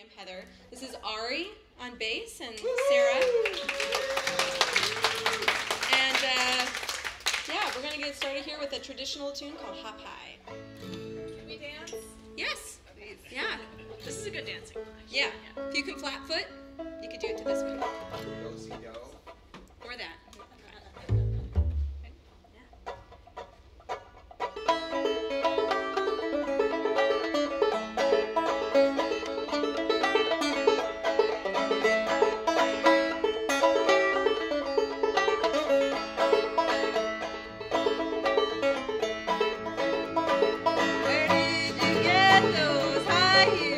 I'm Heather. This is Ari on bass and Sarah. And uh, yeah, we're gonna get started here with a traditional tune called Hop High. Can we dance? Yes. Yeah. This is a good dancing one. Yeah. If you can flat foot, you could do it to this one. Go, see, go. I.